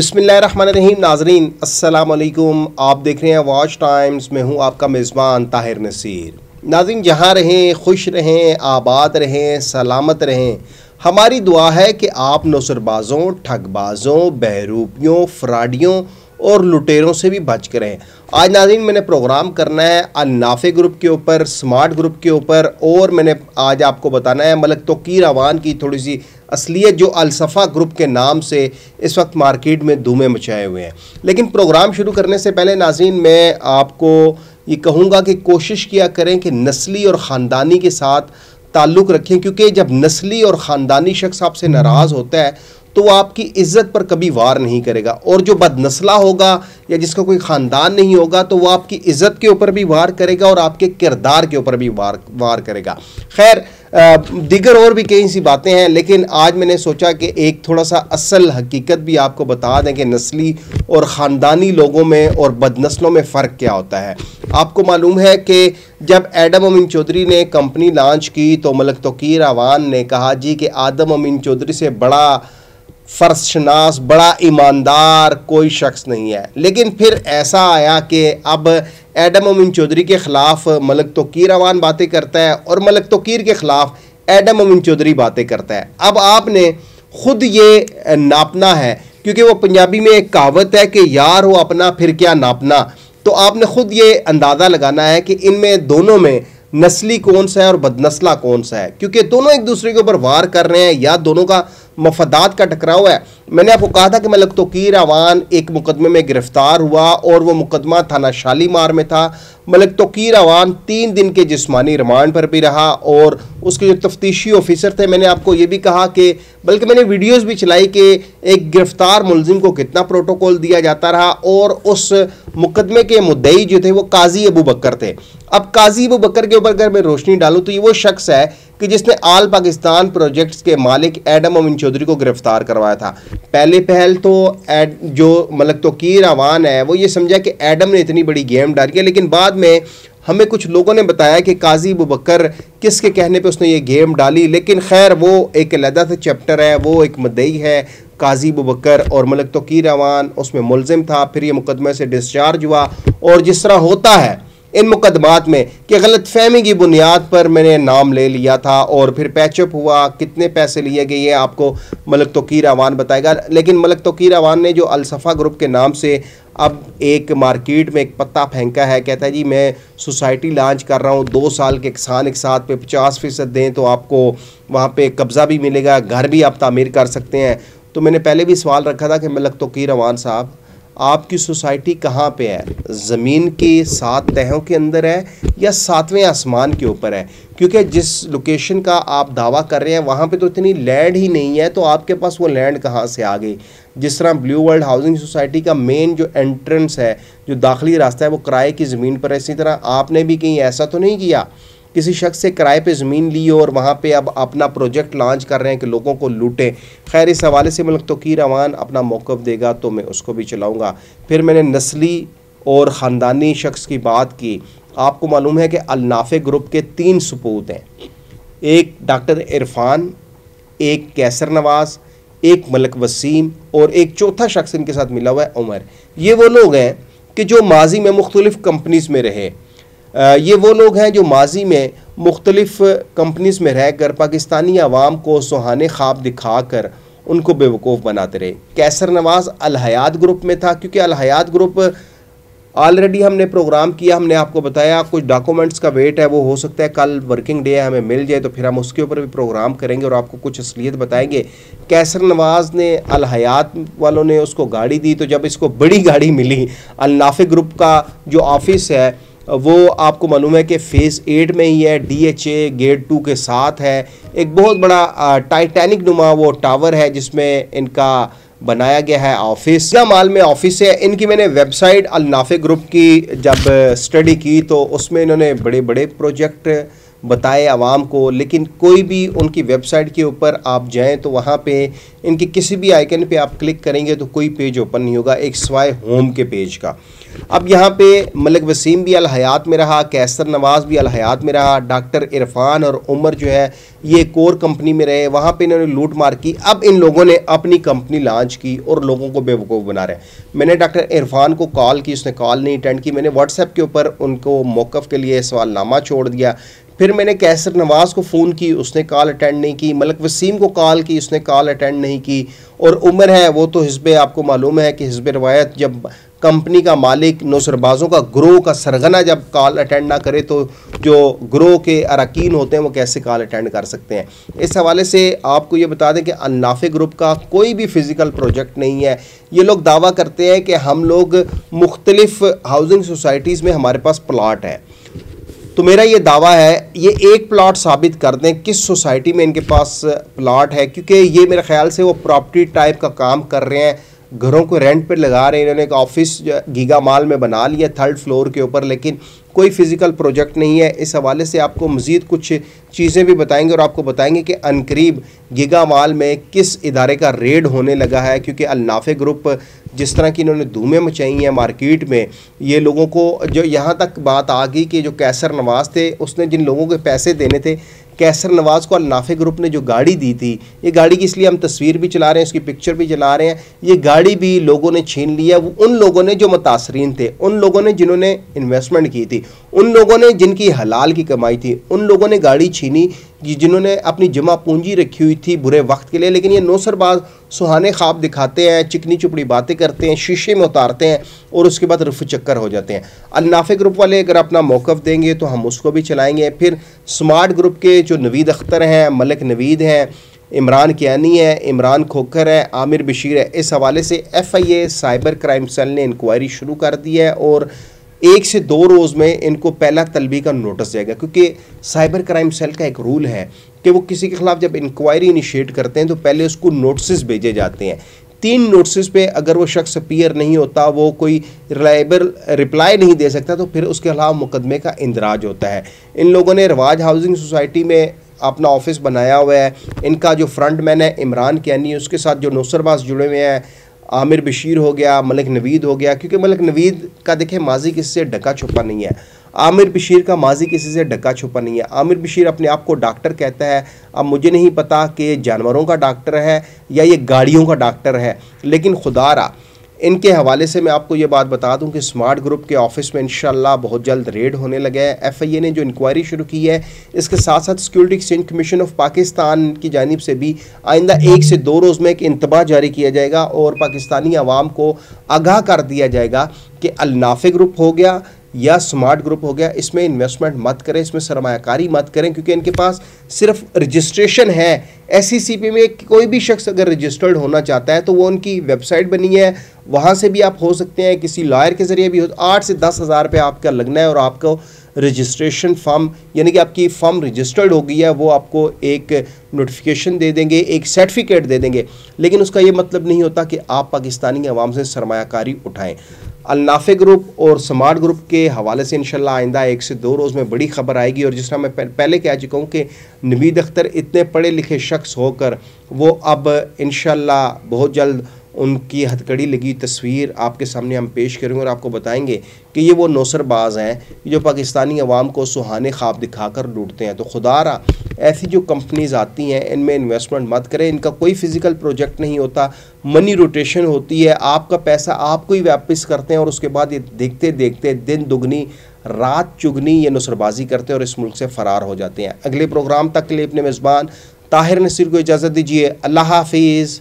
बिसमीम नाजरीन असलकुम आप देख रहे हैं वॉच टाइम्स में हूँ आपका मेज़बान ताहिर नसीर। नाजरीन, जहाँ रहें, खुश रहें, आबाद रहें, सलामत रहें। हमारी दुआ है कि आप नसरबाज़ों, ठगबाज़ों, बहरूपियों, फ्राडियों और लुटेरों से भी बच कर आज नाजीन मैंने प्रोग्राम करना है अनाफे ग्रुप के ऊपर, स्मार्ट ग्रुप के ऊपर, और मैंने आज आपको बताना है मलक तोकीर अवान की थोड़ी सी असलियत जो अलसफ़ा ग्रुप के नाम से इस वक्त मार्केट में धूमें मचाए हुए हैं। लेकिन प्रोग्राम शुरू करने से पहले नाजीन मैं आपको ये कहूँगा कि कोशिश किया करें कि नस्ली और ख़ानदानी के साथ ताल्लुक़ रखें, क्योंकि जब नस्ली और ख़ानदानी शख्स आपसे नाराज़ होता है तो वो आपकी इज़्ज़त पर कभी वार नहीं करेगा। और जो बदनसला होगा या जिसका कोई ख़ानदान नहीं होगा तो वो आपकी इज़्ज़त के ऊपर भी वार करेगा और आपके किरदार के ऊपर भी वार वार करेगा। खैर दिगर और भी कई सी बातें हैं, लेकिन आज मैंने सोचा कि एक थोड़ा सा असल हकीकत भी आपको बता दें कि नस्ली और ख़ानदानी लोगों में और बदनस्लों में फ़र्क क्या होता है। आपको मालूम है कि जब एडम अमीन चौधरी ने कंपनी लॉन्च की तो मलक तोकीर आवान ने कहा, जी, कि आदम अमीन चौधरी से बड़ा फ़र्शनास, बड़ा ईमानदार कोई शख्स नहीं है। लेकिन फिर ऐसा आया कि अब एडम अमीन चौधरी के ख़िलाफ़ मलक तोकीर अवान बातें करता है और मलक तोकीर के ख़िलाफ़ एडम अमीन चौधरी बातें करता है। अब आपने ख़ुद ये नापना है, क्योंकि वो पंजाबी में एक कहावत है कि यार हो अपना, फिर क्या नापना? तो आपने ख़ुद ये अंदाज़ा लगाना है कि इनमें दोनों में नस्ली कौन सा है और बदनस्ला कौन सा है? क्योंकि दोनों एक दूसरे के ऊपर वार कर रहे हैं या दोनों का मफदात का टकराव है। मैंने आपको कहा था कि मलक तोकीर अवान एक मुकदमे में गिरफ़्तार हुआ और वो मुकदमा थाना शालीमार में था। मलक तोकीर अवान तीन दिन के जिस्मानी रिमांड पर भी रहा और उसके जो तफ्तीशी ऑफिसर थे, मैंने आपको ये भी कहा कि, बल्कि मैंने वीडियोज़ भी चलाई कि एक गिरफ़्तार मुलजिम को कितना प्रोटोकॉल दिया जाता रहा और उस मुकदमे के मुद्दई जो थे, वो काजी अबू बकर थे। अब काजी अबू बकर के ऊपर अगर मैं रोशनी डालूँ तो ये वो शख्स है कि जिसने आल पाकिस्तान प्रोजेक्ट्स के मालिक एडम अमीन चौधरी को गिरफ़्तार करवाया था। पहले पहल तो एड, जो मलक तोकीर आवान है, वो ये समझा कि एडम ने इतनी बड़ी गेम डाली है लेकिन बाद में हमें कुछ लोगों ने बताया कि काजी बुबकर किसके कहने पे उसने ये गेम डाली, लेकिन खैर वो एक अलहदा से चैप्टर है, वो एक मदई है, काजी बुबकर और मलक तोकीर अवान उसमें मुलजिम था, फिर ये मुकदमे से डिस्चार्ज हुआ, और जिस तरह होता है इन मुकदमात में कि गलत फहमी की बुनियाद पर मैंने नाम ले लिया था और फिर पैचअप हुआ, कितने पैसे लिए गए, ये आपको मलक तोकीर अवान बताएगा। लेकिन मलक तोकीर अवान ने जो अलसफ़ा ग्रुप के नाम से अब एक मार्केट में एक पत्ता फेंका है, कहता है, जी, मैं सोसाइटी लॉन्च कर रहा हूँ, दो साल के किसान एक साथ पे पचास फ़ीसद दें तो आपको वहाँ पे कब्ज़ा भी मिलेगा, घर भी आप तामीर कर सकते हैं। तो मैंने पहले भी सवाल रखा था कि मलक तोकीर अवान साहब आपकी सोसाइटी कहाँ पे है? ज़मीन की सात तहों के अंदर है या सातवें आसमान के ऊपर है? क्योंकि जिस लोकेशन का आप दावा कर रहे हैं, वहाँ पे तो इतनी लैंड ही नहीं है तो आपके पास वो लैंड कहाँ से आ गई? जिस तरह ब्लू वर्ल्ड हाउसिंग सोसाइटी का मेन जो एंट्रेंस है, जो दाखिली रास्ता है, वो किराए की ज़मीन पर है। इसी तरह आपने भी कहीं ऐसा तो नहीं किया? किसी शख्स से किराए पे ज़मीन ली हो और वहाँ पे अब अपना प्रोजेक्ट लॉन्च कर रहे हैं कि लोगों को लूटें। खैर, इस हवाले से मुल्क की रवान, अपना मौक़ देगा तो मैं उसको भी चलाऊँगा। फिर मैंने नस्ली और ख़ानदानी शख्स की बात की। आपको मालूम है कि अलनाफ़े ग्रुप के तीन सपूत हैं। एक डॉक्टर इरफान, एक कैसर नवाज़, एक मलक वसीम और एक चौथा शख्स इनके साथ मिला हुआ है उमर। ये वो लोग हैं कि जो माजी में मुख्तलिफ़ कंपनीज़ में रहे। ये वो लोग हैं जो माजी में मुख्तलिफ़ कंपनीज़ में रह कर पाकिस्तानी आवाम को सुहाने ख्वाब दिखा कर उनको बेवकूफ़ बनाते रहे। कैसर नवाज़ अलहयात ग्रुप में था, क्योंकि अलहयात ग्रुप ऑलरेडी हमने प्रोग्राम किया, हमने आपको बताया, कुछ डॉक्यूमेंट्स का वेट है, वो हो सकता है कल वर्किंग डे है, हमें मिल जाए तो फिर हम उसके ऊपर भी प्रोग्राम करेंगे और आपको कुछ असलियत बताएँगे। कैसर नवाज़ ने अलहयात वालों ने उसको गाड़ी दी तो जब इसको बड़ी गाड़ी मिली अलनाफे ग्रुप का जो ऑफ़िस है वो आपको मालूम है कि फ़ेज़ एट में ही है D H A gate two के साथ है। एक बहुत बड़ा टाइटैनिक नुमा वो टावर है जिसमें इनका बनाया गया है ऑफ़िस या माल में ऑफ़िस है, इनकी मैंने वेबसाइट अलनाफे ग्रुप की जब स्टडी की तो उसमें इन्होंने बड़े बड़े प्रोजेक्ट बताए आवाम को, लेकिन कोई भी उनकी वेबसाइट के ऊपर आप जाएँ तो वहाँ पे इनके किसी भी आइकन पे आप क्लिक करेंगे तो कोई पेज ओपन नहीं होगा, एक सवाए होम के पेज का। अब यहाँ पे मलिक वसीम भी अल हयात में रहा, कैसर नवाज़ भी अल हयात में रहा, डॉक्टर इरफान और उमर जो है, ये कोर कंपनी में रहे, वहाँ पे इन्होंने लूट मार की। अब इन लोगों ने अपनी कंपनी लॉन्च की और लोगों को बेवकूफ़ बना रहे मैंने डॉक्टर इरफान को कॉल की, उसने कॉल नहीं अटेंड की, मैंने व्हाट्सएप के ऊपर उनको मौक़ के लिए सवालनामा छोड़ दिया। फिर मैंने कैसर नवाज़ को फ़ोन की, उसने कॉल अटेंड नहीं की, मलक वसीम को कॉल की, उसने कॉल अटेंड नहीं की। और उम्र है, वो तो हिजब आपको मालूम है कि हिजब रवायत जब कंपनी का मालिक नौसरबाज़ों का ग्रोह का सरगना जब कॉल अटेंड ना करे तो जो ग्रोह के अरकान होते हैं, वो कैसे कॉल अटेंड कर सकते हैं? इस हवाले से आपको ये बता दें कि अनाफे ग्रुप का कोई भी फ़िज़िकल प्रोजेक्ट नहीं है। ये लोग दावा करते हैं कि हम लोग मुख्तलिफ़ हाउसिंग सोसाइटीज़ में हमारे पास प्लाट है। तो मेरा ये दावा है, ये एक प्लाट साबित कर दें किस सोसाइटी में इनके पास प्लाट है, क्योंकि ये मेरे ख्याल से वो प्रॉपर्टी टाइप का काम कर रहे हैं। घरों को रेंट पर लगा रहे हैं, इन्होंने एक ऑफ़िस गीगा माल में बना लिया थर्ड फ्लोर के ऊपर, लेकिन कोई फ़िज़िकल प्रोजेक्ट नहीं है। इस हवाले से आपको मज़ीद कुछ चीज़ें भी बताएँगे और आपको बताएँगे कि अनकरीब गीगा माल में किस इदारे का रेड होने लगा है, क्योंकि अलनाफे ग्रुप जिस तरह की इन्होंने धूमें मचाई हैं मार्केट में, ये लोगों को जो यहाँ तक बात आ गई कि जो कैसर नवाज़ थे, उसने जिन लोगों के पैसे देने थे, कैसर नवाज़ को अलनाफे ग्रुप ने जो गाड़ी दी थी, ये गाड़ी की इसलिए हम तस्वीर भी चला रहे हैं, उसकी पिक्चर भी चला रहे हैं, ये गाड़ी भी लोगों ने छीन लिया वो उन लोगों ने जो मुतासरीन थे, उन लोगों ने जिन्होंने इन्वेस्टमेंट की थी, उन लोगों ने जिनकी हलाल की कमाई थी, उन लोगों ने गाड़ी छीनी जिन्होंने अपनी जमा पूंजी रखी हुई थी बुरे वक्त के लिए, लेकिन ये नौसरबाज सुहाने ख्वाब दिखाते हैं, चिकनी चुपड़ी बातें करते हैं, शीशे में उतारते हैं और उसके बाद रुफ चक्कर हो जाते हैं। अन्नाफे ग्रुप वाले अगर अपना मौक़ देंगे तो हम उसको भी चलाएँगे। फिर स्मार्ट ग्रुप के जो नवीद अख्तर हैं, मलिक नवीद हैं, इमरान कियानी है, इमरान खोखर है, आमिर बशीर है, इस हवाले से F I A cyber crime cell ने इंक्वायरी शुरू कर दी है और एक से दो रोज़ में इनको पहला तलबी का नोटिस जाएगा। क्योंकि साइबर क्राइम सेल का एक रूल है कि वो किसी के ख़िलाफ़ जब इंक्वायरी इनिशिएट करते हैं तो पहले उसको नोटिस भेजे जाते हैं। तीन नोटिस पे अगर वो शख्स अपीयर नहीं होता, वो कोई रिलायबल रिप्लाई नहीं दे सकता तो फिर उसके अलावा मुकदमे का इंदराज होता है। इन लोगों ने रवाज हाउसिंग सोसाइटी में अपना ऑफ़िस बनाया हुआ है। इनका जो फ्रंट मैन है, इमरान कैनी, उसके साथ जो नौसरबाज जुड़े हुए हैं, आमिर बशीर हो गया, मलिक नवीद हो गया, क्योंकि मलिक नवीद का देखें माजी किसी से ढका छुपा नहीं है। आमिर बशीर का माजी किसी से ढका छुपा नहीं है। आमिर बशीर अपने आप को डॉक्टर कहता है। अब मुझे नहीं पता कि ये जानवरों का डॉक्टर है या ये गाड़ियों का डॉक्टर है, लेकिन खुदा रहा इनके हवाले से मैं आपको ये बात बता दूँ कि स्मार्ट ग्रुप के ऑफ़िस में इंशाल्लाह बहुत जल्द रेड होने लगे हैं। एफ़ आई ए ने जो इंक्वायरी शुरू की है, इसके साथ साथ security exchange commission of Pakistan की जानब से भी आइंदा एक से दो रोज़ में एक इंतबा जारी किया जाएगा और पाकिस्तानी आवाम को आगाह कर दिया जाएगा कि अलनाफे ग्रुप हो गया या स्मार्ट ग्रुप हो गया, इसमें इन्वेस्टमेंट मत करें, इसमें सरमाकारी मत करें, क्योंकि इनके पास सिर्फ़ रजिस्ट्रेशन है। एस e में कोई भी शख्स अगर रजिस्टर्ड होना चाहता है तो वो उनकी वेबसाइट बनी है। वहाँ से भी आप हो सकते हैं, किसी लॉयर के ज़रिए भी हो। आठ से दस हज़ार रुपये आपका लगना है और आपको रजिस्ट्रेशन फॉर्म यानी कि आपकी फॉर्म रजिस्टर्ड हो गई है, वो आपको एक नोटिफिकेशन दे देंगे, एक सर्टिफिकेट दे देंगे। लेकिन उसका ये मतलब नहीं होता कि आप पाकिस्तानी आवाम से सरमाकारी उठाएँ। अलनाफे ग्रुप और स्मार्ट ग्रुप के हवाले से इंशाल्लाह आइंदा एक से दो रोज़ में बड़ी खबर आएगी। और जिस तरह मैं पहले कह चुका हूँ कि नवीद अख्तर इतने पढ़े लिखे शख्स होकर वो अब इन बहुत जल्द उनकी हथकड़ी लगी तस्वीर आपके सामने हम पेश करेंगे और आपको बताएँगे कि ये वो नौसरबाज हैं जो पाकिस्तानी अवाम को सुहाने ख्वाब दिखाकर लूटते हैं। तो खुदा रहा ऐसी जो कंपनीज़ आती हैं, इनमें इन्वेस्टमेंट मत करें। इनका कोई फ़िज़िकल प्रोजेक्ट नहीं होता। मनी रोटेशन होती है। आपका पैसा आपको ही वापस करते हैं और उसके बाद ये देखते देखते दिन दुगनी, रात चुगनी ये नुसरबाजी करते हैं और इस मुल्क से फ़रार हो जाते हैं। अगले प्रोग्राम तक के लिए अपने मेज़बान ताहिर नसीर को इजाज़त दीजिए। अल्लाह हाफिज़।